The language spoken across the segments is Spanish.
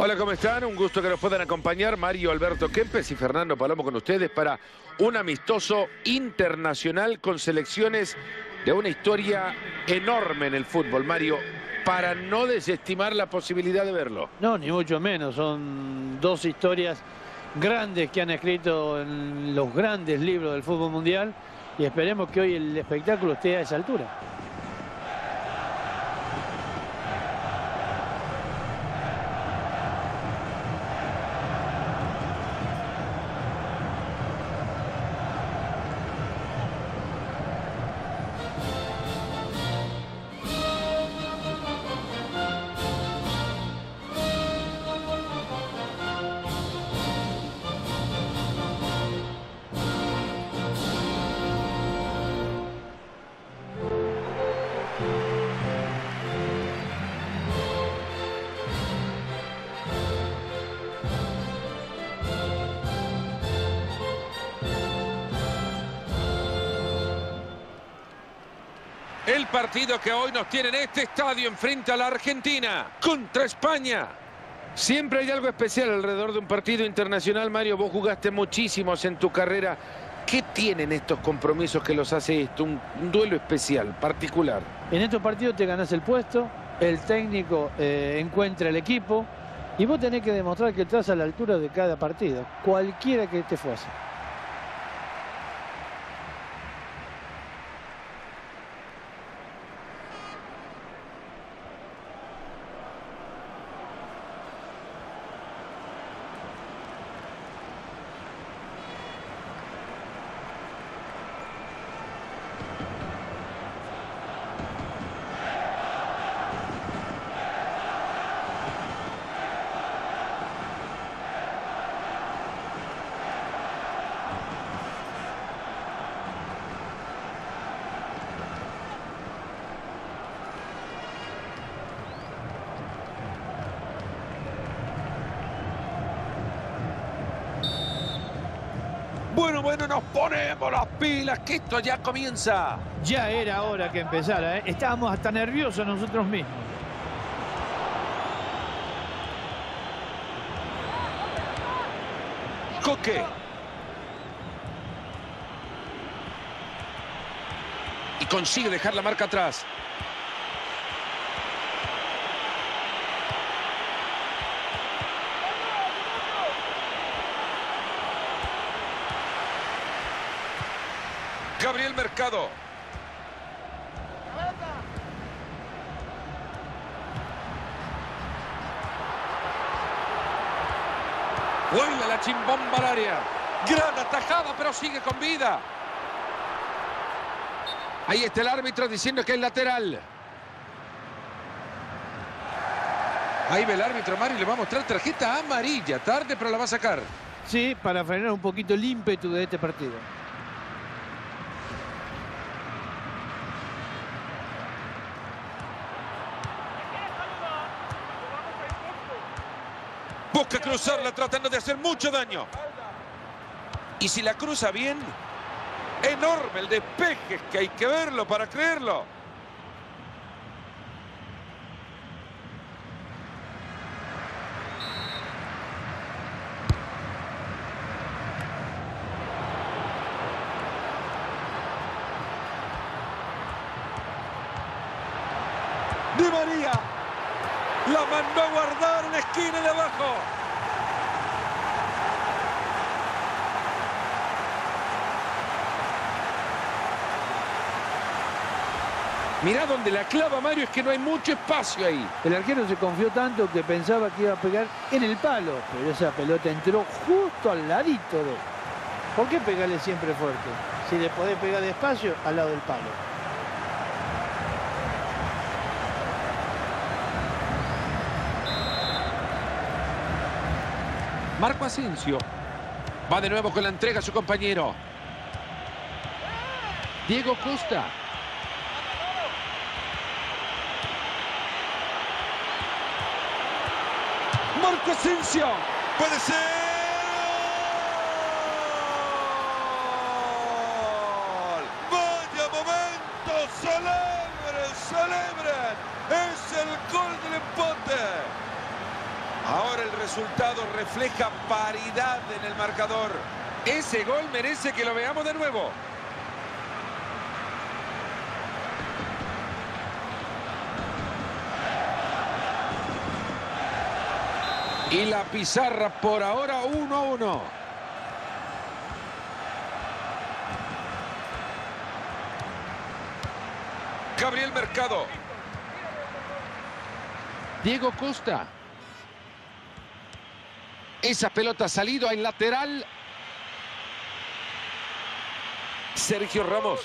Hola, ¿cómo están? Un gusto que nos puedan acompañar Mario Alberto Kempes y Fernando Palomo con ustedes para un amistoso internacional con selecciones de una historia enorme en el fútbol. Mario, para no desestimar la posibilidad de verlo. No, ni mucho menos. Son dos historias grandes que han escrito en los grandes libros del fútbol mundial y esperemos que hoy el espectáculo esté a esa altura. El partido que hoy nos tiene en este estadio enfrente a la Argentina contra España. Siempre hay algo especial alrededor de un partido internacional, Mario. Vos jugaste muchísimos en tu carrera. ¿Qué tienen estos compromisos que los hace esto? Un, un duelo especial, particular. En estos partidos te ganás el puesto, el técnico eh, encuentra el equipo y vos tenés que demostrar que estás a la altura de cada partido, cualquiera que te fuese. Bueno, nos ponemos las pilas, que esto ya comienza. Ya era hora que empezara, ¿eh? estábamos hasta nerviosos nosotros mismos. Coque. Y consigue dejar la marca atrás. Mercado. Vuela la chimbomba al área. Gran atajada, pero sigue con vida. Ahí está el árbitro diciendo que es lateral. Ahí ve el árbitro, Mario, le va a mostrar tarjeta amarilla. Tarde, pero la va a sacar. Sí, para frenar un poquito el ímpetu de este partido. Busca cruzarla tratando de hacer mucho daño. Y si la cruza bien, enorme el despeje, que hay que verlo para creerlo. Di María la mandó a guardar en la esquina de abajo. Mirá donde la clava Mario, es que no hay mucho espacio ahí. El arquero se confió tanto que pensaba que iba a pegar en el palo, pero esa pelota entró justo al ladito de él. ¿Por qué pegarle siempre fuerte? Si le podés pegar despacio, al lado del palo. Marco Asensio. Va de nuevo con la entrega a su compañero. Diego Costa. Marco Asensio. Puede ser. Vaya momento. Celebren, celebren. Es el gol del empate. Ahora el resultado refleja paridad en el marcador. Ese gol merece que lo veamos de nuevo. Y la pizarra por ahora 1 a 1. Gabriel Mercado. Diego Costa. Esa pelota ha salido al lateral. Sergio Ramos.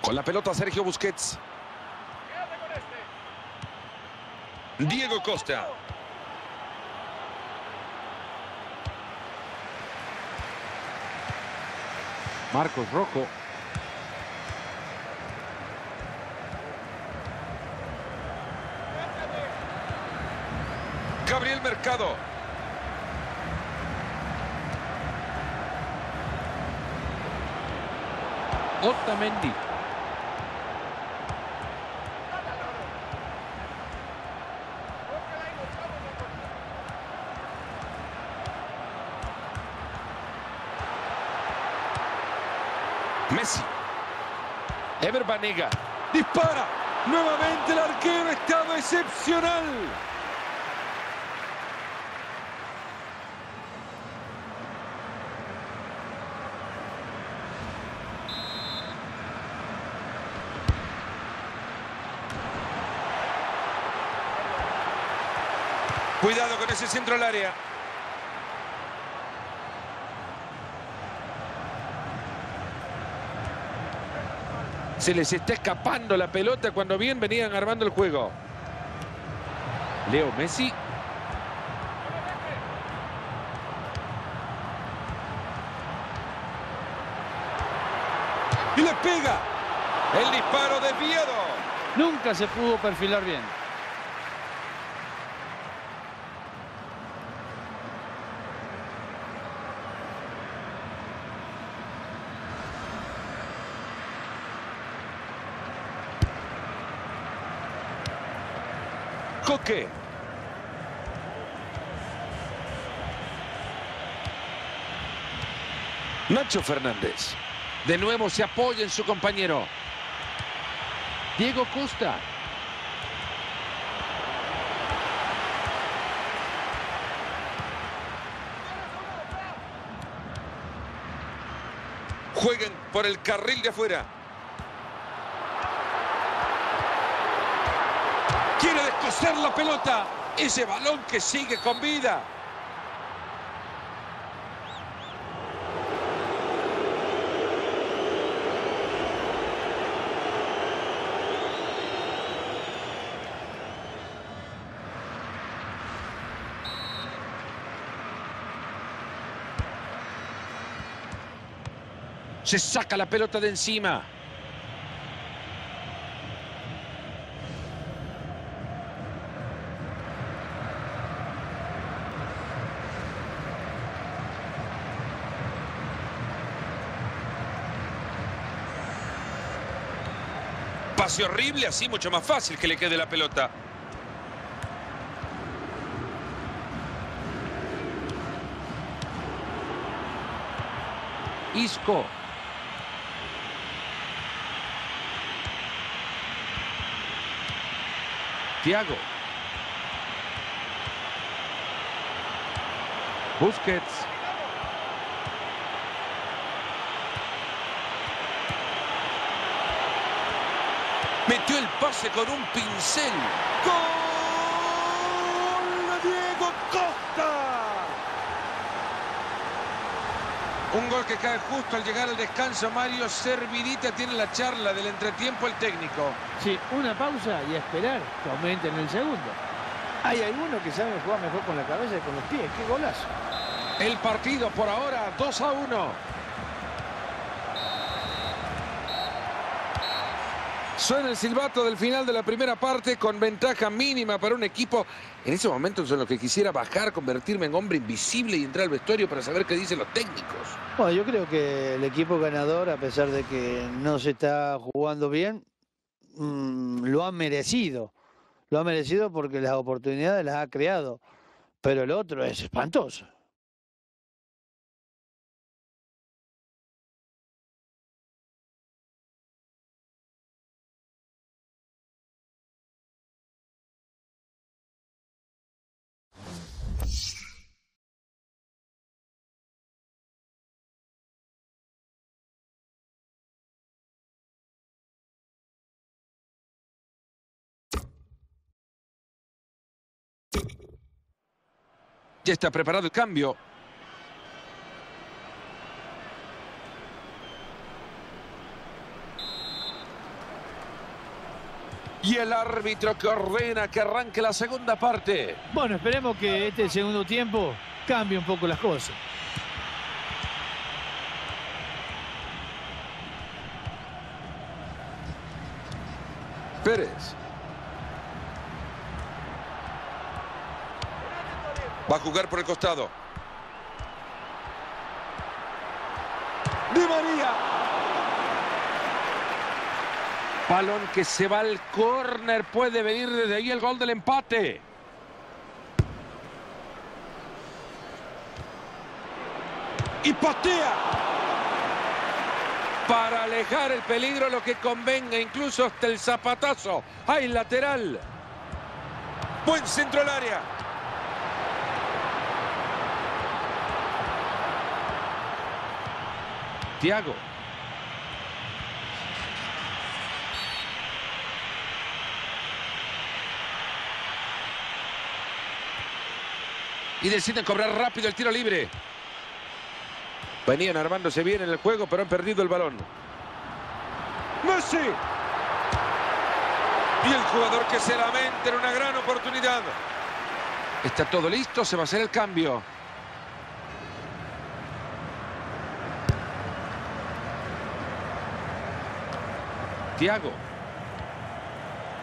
Con la pelota Sergio Busquets. Diego Costa. Marcos Rojo. Gabriel Mercado. Otamendi. Messi. Ever Banega. Dispara. Nuevamente el arquero estado excepcional. Cuidado con ese centro al área. Se les está escapando la pelota cuando bien venían armando el juego. Leo Messi. Y le pega. El disparo desviado. Nunca se pudo perfilar bien. Coque. Nacho Fernández. De nuevo se apoya en su compañero. Diego Costa. Jueguen por el carril de afuera. Descoser la pelota. Ese balón que sigue con vida. Se saca la pelota de encima. Pase horrible, así mucho más fácil que le quede la pelota. Isco. Thiago. Busquets. Metió el pase con un pincel. ¡Gol de Diego Costa! Un gol que cae justo al llegar al descanso. Mario Servidita tiene la charla del entretiempo el técnico. Sí, una pausa y a esperar que aumenten el segundo. Hay algunos que saben jugar mejor con la cabeza que con los pies. ¡Qué golazo! El partido por ahora 2 a 1. Suena el silbato del final de la primera parte con ventaja mínima para un equipo. En ese momento son los que quisiera bajar, convertirme en hombre invisible y entrar al vestuario para saber qué dicen los técnicos. Bueno, yo creo que el equipo ganador, a pesar de que no se está jugando bien, mmm, lo ha merecido. lo ha merecido porque las oportunidades las ha creado. Pero el otro es espantoso. Ya está preparado el cambio. Y el árbitro que ordena que arranque la segunda parte. Bueno, esperemos que este segundo tiempo cambie un poco las cosas. Pérez. Va a jugar por el costado. Di María. Balón que se va al córner. Puede venir desde ahí el gol del empate. Y patea. Para alejar el peligro lo que convenga, incluso hasta el zapatazo. Hay lateral. Buen centro al área. Tiago. Y deciden cobrar rápido el tiro libre. Venían armándose bien en el juego, pero han perdido el balón. Messi. Y el jugador que se lamenta en una gran oportunidad. Está todo listo, se va a hacer el cambio. Tiago.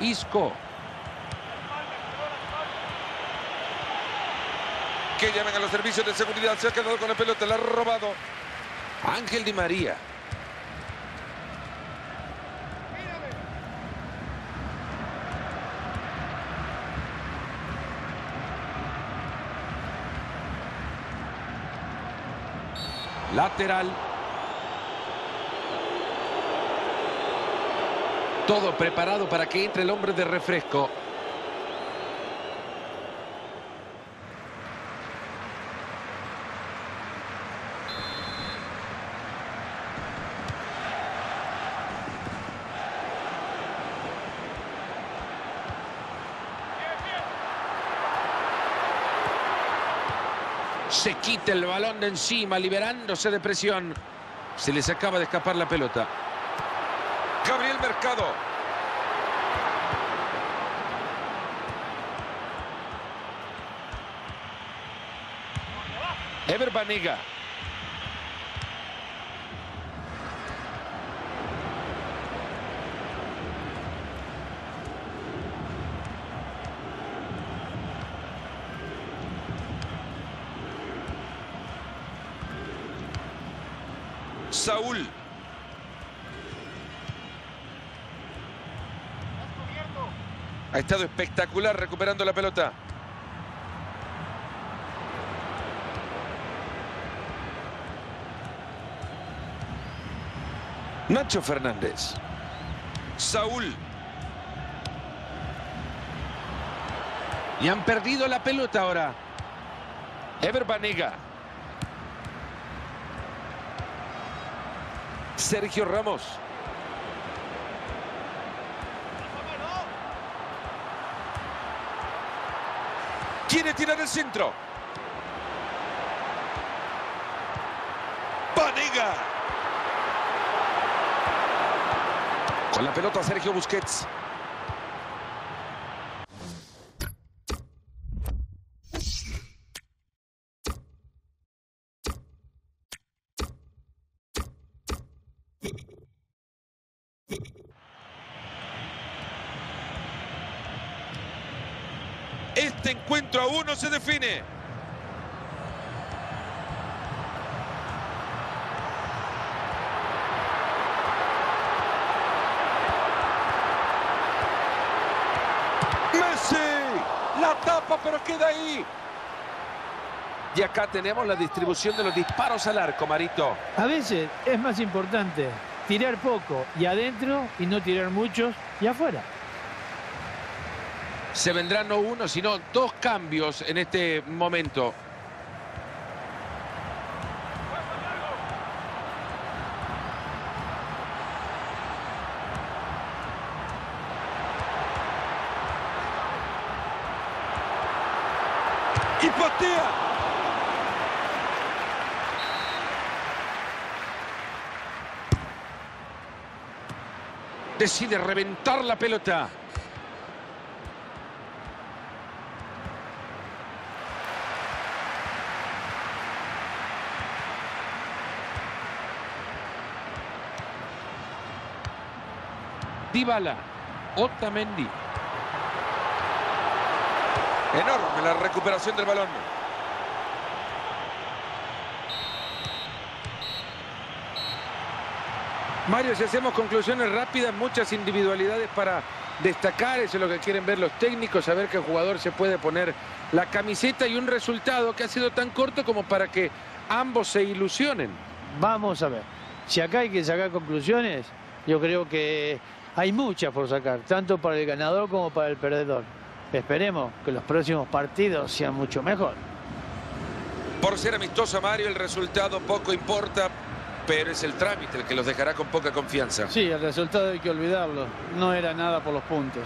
Isco. Que llamen a los servicios de seguridad. Se ha quedado con la pelota, la ha robado. Ángel Di María. Lateral. Todo preparado para que entre el hombre de refresco. Se quita el balón de encima, liberándose de presión. Se les acaba de escapar la pelota. Gabriel Mercado. Ever Banega. Saúl. Ha estado espectacular recuperando la pelota. Nacho Fernández. Saúl. Y han perdido la pelota ahora. Ever Banega. Sergio Ramos. Quiere tirar el centro. Panega. Con la pelota Sergio Busquets. Este encuentro aún no se define. La tapa, pero queda ahí. Y acá tenemos la distribución de los disparos al arco, Marito. A veces es más importante tirar poco y adentro y no tirar muchos y afuera. Se vendrán no uno, sino dos cambios en este momento. Y patea. Decide reventar la pelota. Dybala, Otamendi. Enorme la recuperación del balón. Mario, si hacemos conclusiones rápidas, muchas individualidades para destacar, eso es lo que quieren ver los técnicos, saber que el jugador se puede poner la camiseta y un resultado que ha sido tan corto como para que ambos se ilusionen. Vamos a ver. Si acá hay que sacar conclusiones, yo creo que hay muchas por sacar, tanto para el ganador como para el perdedor. Esperemos que los próximos partidos sean mucho mejor. Por ser amistoso, Mario, el resultado poco importa, pero es el trámite el que los dejará con poca confianza. Sí, el resultado hay que olvidarlo. No era nada por los puntos.